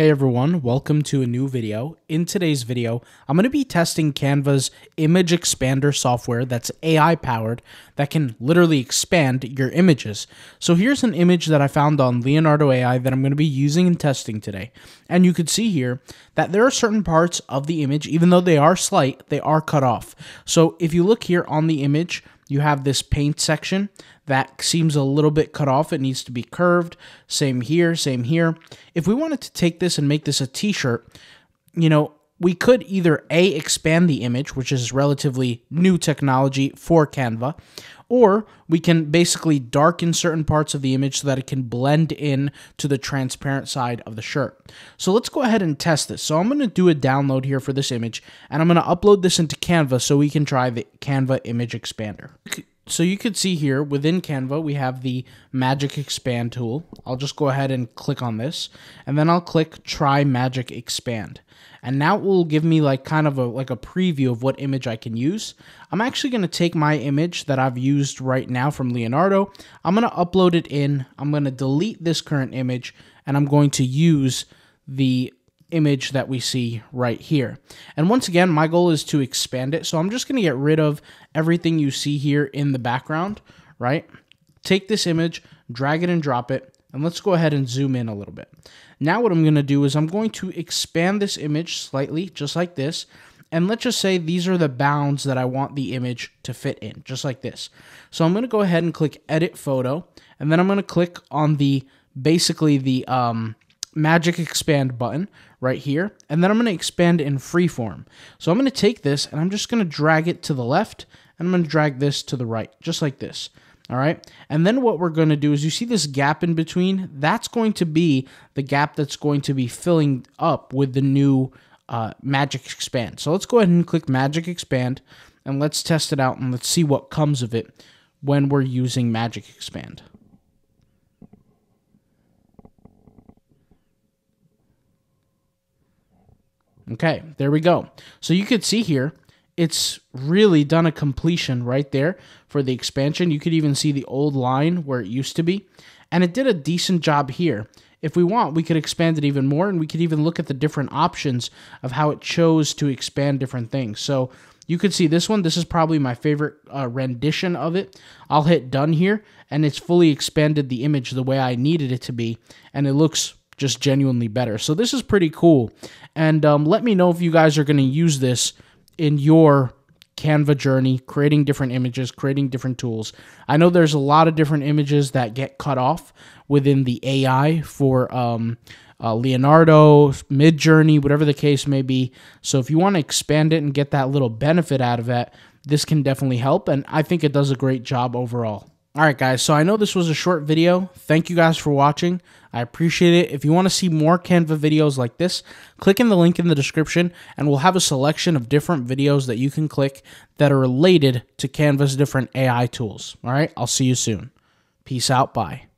Hey everyone, welcome to a new video. In today's video, I'm going to be testing Canva's image expander software that's AI powered that can literally expand your images. So here's an image that I found on Leonardo AI that I'm going to be using and testing today. And you could see here that there are certain parts of the image, even though they are slight, they are cut off. So if you look here on the image, you have this paint section that seems a little bit cut off. It needs to be curved. Same here, same here. If we wanted to take this and make this a t-shirt, you know, we could either A, expand the image, which is relatively new technology for Canva, or we can basically darken certain parts of the image so that it can blend in to the transparent side of the shirt. So let's go ahead and test this. So I'm going to do a download here for this image, and I'm going to upload this into Canva so we can try the Canva image expander. So you could see here within Canva, we have the Magic Expand tool. I'll just go ahead and click on this, and then I'll click Try Magic Expand and now it will give me like kind of a like a preview of what image I can use. I'm actually going to take my image that I've used right now from Leonardo. I'm going to upload it in. I'm going to delete this current image and I'm going to use the image that we see right here. And once again, my goal is to expand it. So I'm just going to get rid of everything you see here in the background, right? Take this image, drag it and drop it, and let's go ahead and zoom in a little bit. Now what I'm going to do is I'm going to expand this image slightly, just like this. And let's just say these are the bounds that I want the image to fit in, just like this. So I'm going to go ahead and click Edit Photo. And then I'm going to click on the, basically the um, Magic Expand button right here. And then I'm going to expand in freeform. So I'm going to take this and I'm just going to drag it to the left. And I'm going to drag this to the right, just like this. All right. And then what we're going to do is you see this gap in between? That's going to be the gap that's going to be filling up with the new uh, Magic Expand. So let's go ahead and click Magic Expand and let's test it out and let's see what comes of it when we're using Magic Expand. Okay, there we go. So you could see here, it's really done a completion right there for the expansion. You could even see the old line where it used to be. And it did a decent job here. If we want, we could expand it even more, and we could even look at the different options of how it chose to expand different things. So you could see this one. This is probably my favorite uh, rendition of it. I'll hit done here, and it's fully expanded the image the way I needed it to be, and it looks just genuinely better. So this is pretty cool. And um, let me know if you guys are going to use this in your Canva journey, creating different images, creating different tools. I know there's a lot of different images that get cut off within the AI for um, uh, Leonardo, Midjourney, whatever the case may be. So if you want to expand it and get that little benefit out of it, this can definitely help. And I think it does a great job overall. All right, guys, so I know this was a short video. Thank you guys for watching. I appreciate it. If you want to see more Canva videos like this, click in the link in the description, and we'll have a selection of different videos that you can click that are related to Canva's different AI tools. All right, I'll see you soon. Peace out. Bye.